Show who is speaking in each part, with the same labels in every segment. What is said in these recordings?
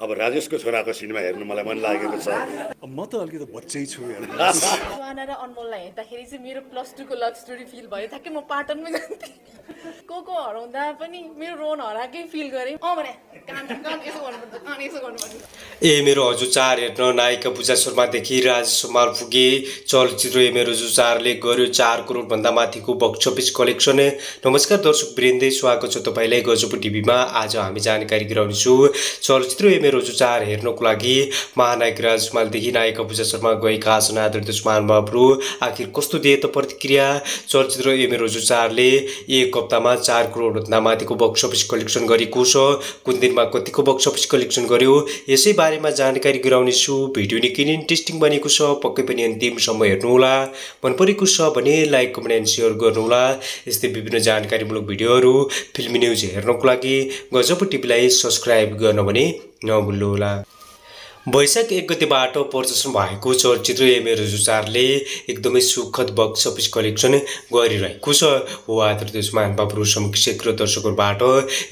Speaker 1: अब राजेशको छोराको सिनेमा हेर्नु मलाई मन लागेको छ।
Speaker 2: म त अलिकति बच्चै छु
Speaker 3: सुहाना र अनमोललाई हेर्दाखेरि चाहिँ मेरो प्लस टूको लभ स्टोरी फिल भयो। ठ्याक्कै म पाटनमै जान्थेँ। को को हराउँदा पनि मेरो रोन हराएकै फिल गरेँ। अँ भने कान कान यसो गर्नुपर्छ। कान यसो गर्नुपर्छ।
Speaker 4: ए मेरो हजुर चार हेर्न नायिका पूजा शर्मादेखि राजेश समाल पुगे चलचित्र ए मेरो हजुर चारले गर्यो चार करोडभन्दा माथिको बक्स अफिस कलेक्सन नमस्कार दर्शक वृन्दै स्वागत छ तपाईँलाई गजबु टिभीमा। आज हामी जानकारी गराउनेछु। चलचित्र ए मेरो हजुर चार हेर्नको लागि महानायक राज समालदेखि नायिका पूजा शर्मा गएका छन् आदरणीय महानुभावहरू आखिर कस्तो दिए त प्रतिक्रिया? चलचित्र ए मेरो हजुर चारले एक हप्तामा चार करोडभन्दा माथिको बक्स अफिस कलेक्सन गरेको छ। कुन दिनमा कतिको बक्स अफिस कलेक्सन गर्यो? यसै बारेमा जानकारी गराउनेछु। भिडियो निकै नै इन्ट्रेस्टिङ बनेको छ। पक्कै पनि अन्तिमसम्म हेर्नुहोला मन परेको छ भने लाइक कमेन्ट एन्ड सेयर गर्नुहोला यस्तै विभिन्न जानकारीमूलक भिडियोहरू फिल्मी न्युज हेर्नको लागि गजब टिभीलाई सब्सक्राइब गर्न भने नभुल्नुहोला वैशाख एक गतिबाट प्रदर्शन भएको चलचित्र ए मेरो जुचारले एकदमै सुखद बक्स अफिस कलेक्सन गरिरहेको छ। हो आदरणीय महानुभावहरू समक्षक र दर्शकहरूबाट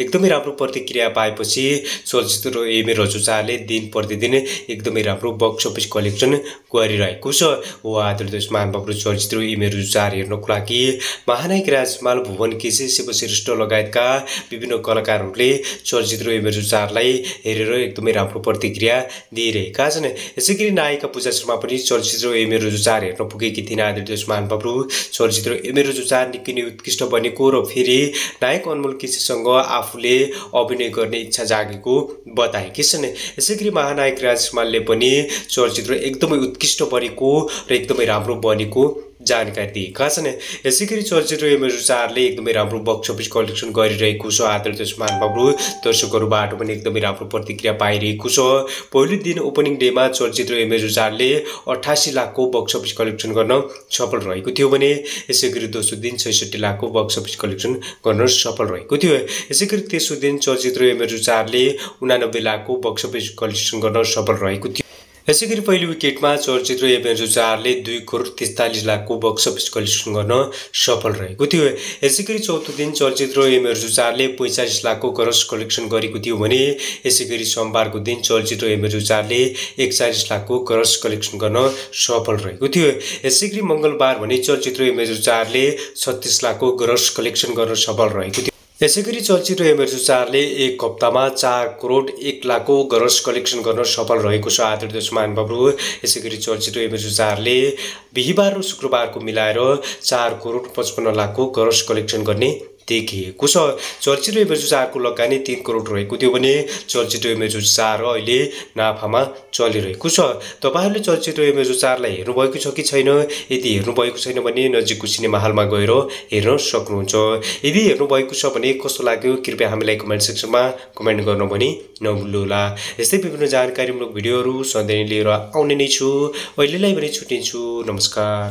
Speaker 4: एकदमै राम्रो प्रतिक्रिया पाएपछि चलचित्र ए मेरो जुचारले दिन प्रतिदिन एकदमै राम्रो बक्स अफिस कलेक्सन गरिरहेको छ। हो आदरणीय महानुभावहरू चलचित्र ए मेरो जुचार हेर्नको लागि महानायक राजमाल भुवन केसी शिव श्रेष्ठ लगायतका विभिन्न कलाकारहरूले चलचित्र ए मेरो जुचारलाई हेरेर एकदमै राम्रो प्रतिक्रिया दिइरहेका छन् यसै गरी नायिका पूजा शर्मा पनि चलचित्र ए जुचार हेर्न पुगेकी थिइन्। आदरणीय महानुभावहरू चलचित्र ए जुचार निकै नै उत्कृष्ट बनेको र फेरि नायक अनमोल केसीसँग आफूले अभिनय गर्ने इच्छा जागेको बताएकी छन् यसै गरी महानायक राजमालले पनि चलचित्र एकदमै उत्कृष्ट बनेको र एकदमै राम्रो बनेको जानकारी दिएका छन्। यसै गरी चलचित्र एमएजु चारले एकदमै राम्रो बक्स अफिस कलेक्सन गरिरहेको छ। आदरणीय महानुभावहरू दर्शकहरूबाट पनि एकदमै राम्रो प्रतिक्रिया पाइरहेको छ। पहिलो दिन ओपनिङ डेमा चलचित्र एमएजु चारले अठासी लाखको बक्स अफिस कलेक्सन गर्न सफल रहेको थियो भने यसै गरी दोस्रो दिन छैसठी लाखको बक्स अफिस कलेक्सन गर्न सफल रहेको थियो। यसै गरी तेस्रो दिन चलचित्र एमएजु चारले उनानब्बे लाखको बक्स अफिस कलेक्सन गर्न सफल रहेको थियो। यसै गरी पहिलो विकेटमा चलचित्र एभेन्जर चारले दुई करोड त्रिचालिस लाखको बक्स अफिस कलेक्सन गर्न सफल रहेको थियो। यसै गरी चौथो दिन चलचित्र एमेजु चारले पैँचालिस लाखको करस कलेक्सन गरेको थियो भने यसै गरी सोमबारको दिन चलचित्र एमेजु चारले एकचालिस लाखको करस कलेक्सन गर्न सफल रहेको थियो। यसै गरी मङ्गलबार भने चलचित्र एमेजु चारले छत्तिस लाखको ग्रस कलेक्सन गर्न सफल रहेको थियो। यसै गरी चलचित्र एमर्जु चारले एक हप्तामा चार करोड एक लाखको गरस कलेक्सन गर्न सफल रहेको छ आदरणीय महानुभावहरू यसै गरी चलचित्र एमर्जु चारले बिहिबार र शुक्रबारको मिलाएर चार करोड पचपन्न लाखको गरस कलेक्सन गर्ने देखिएको छ चलचित्र इमेज चारको लगानी तिन करोड रहेको थियो भने चलचित्र इमेज चार अहिले नाफामा चलिरहेको छ। तपाईँहरूले चलचित्र इमेज चारलाई हेर्नुभएको छ कि छैन? यदि हेर्नुभएको छैन भने नजिकको सिनेमा हलमा गएर हेर्न सक्नुहुन्छ। यदि हेर्नुभएको छ भने कस्तो लाग्यो? कृपया हामीलाई कमेन्ट सेक्सनमा कमेन्ट गर्नु भने नभुल्नुहोला। यस्तै विभिन्न जानकारीमूलक भिडियोहरू सधैँ लिएर आउने नै छु। अहिलेलाई पनि छुट्टिन्छु। नमस्कार।